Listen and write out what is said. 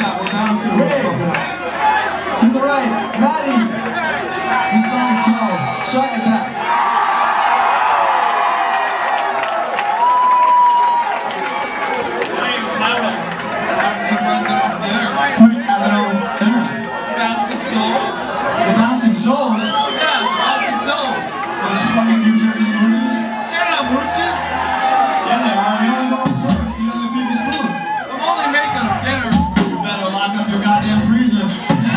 out. We're To the right, Maddie. This song is called Shark Attack. Souls? The Bouncing Souls? Yeah, the Bouncing Souls. Those fucking New Jersey Sam Freezer.